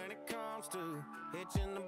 when it comes to hitching the